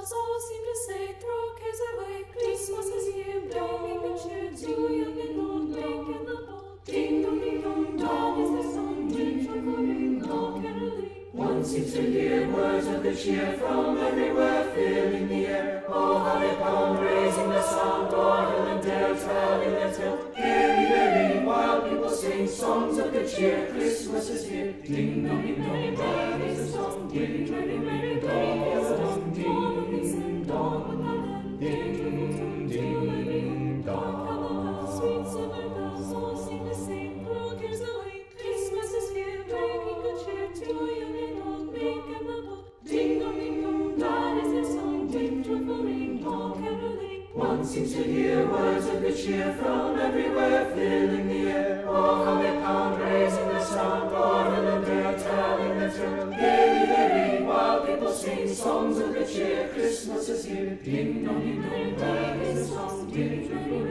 bells all seem to say, throw cares away. Christmas is here, bringing good cheer to young and old, meek and the bold. Ding dong, ding dong, dong is the song, ding joyful ring, all caroling. One seems to hear words of good cheer from everywhere, filling the air. Oh, how they pound, raising the sound, o'er hill and dale, telling their tale. Hear me ring, while people sing songs of good cheer. Christmas is here. Ding dong, ding dong, dong is the song, ding dong, ding dong, dong ring, all caroling. One seems to hear words of good cheer from everywhere, filling the air. Oh, how they pound, raising the sound, o'er hill and dale, telling their tale. Gaily they ring, while people sing songs of good cheer. Christmas is here. Ding dong, ding dong, that is the song. Ding dong,